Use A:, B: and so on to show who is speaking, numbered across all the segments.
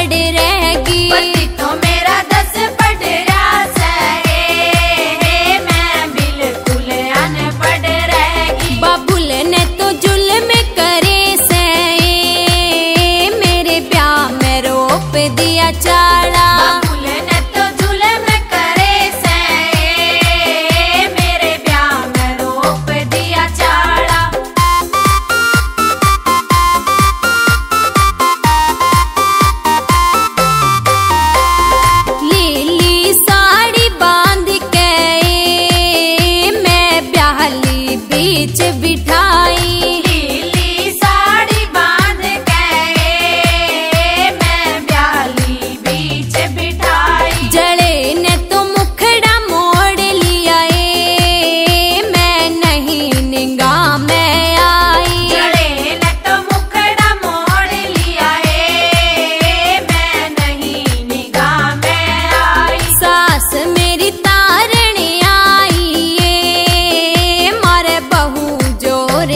A: पड़ रहेगी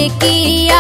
A: की